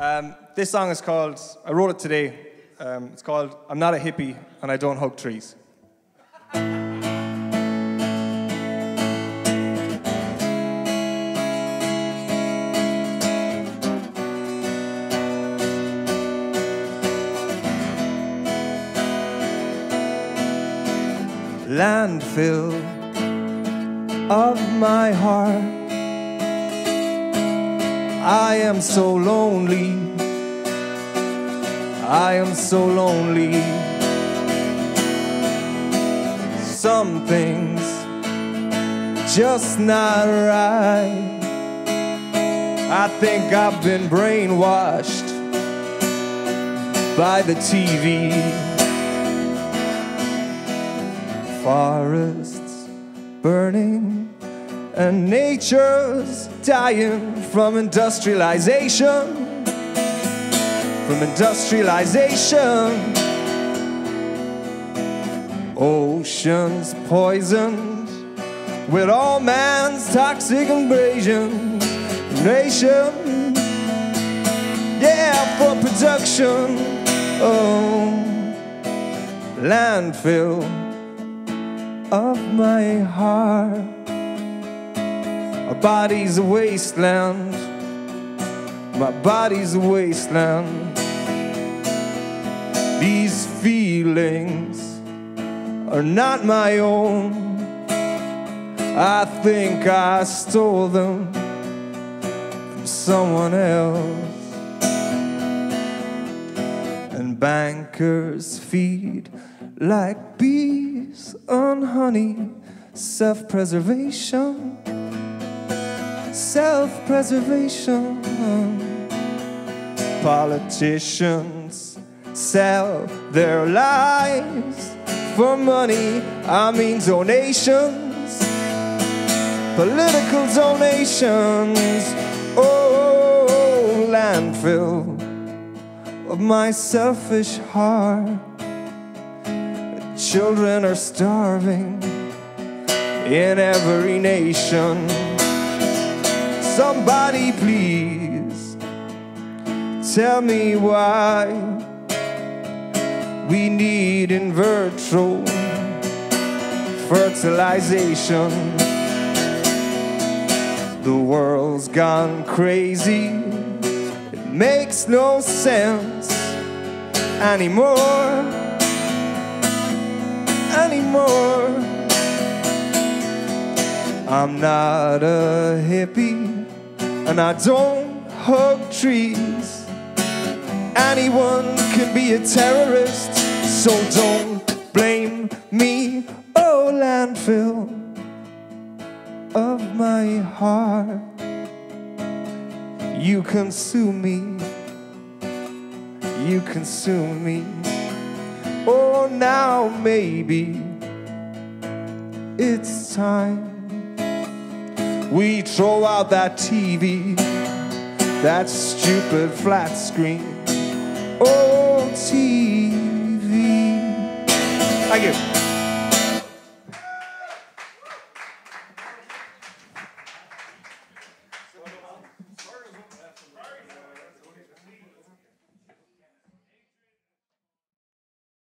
Um, this song is called, I wrote it today. Um, it's called I'm Not a Hippie and I Don't Hug Trees. Landfill of my heart. I am so lonely. I am so lonely. Some things just not right. I think I've been brainwashed by the TV. Forests burning and nature's dying from industrialization. From industrialization. Oceans poisoned with all man's toxic invasion. Nation, yeah, for production. Oh, landfill of my heart. My body's a wasteland. My body's a wasteland. These feelings are not my own. I think I stole them from someone else. And bankers feed like bees on honey. Self preservation, self preservation. Politicians sell their lives for money. I mean, donations, political donations. Oh, landfill of my selfish heart. Children are starving in every nation. Somebody, please tell me why we need in vitro fertilization. The world's gone crazy, it makes no sense anymore anymore. I'm not a hippie and I don't hug trees. Anyone can be a terrorist, so don't blame me. Oh, landfill of my heart. You consume me. You consume me. Oh, now maybe it's time we throw out that TV, that stupid flat screen. Oh, TV. Thank you.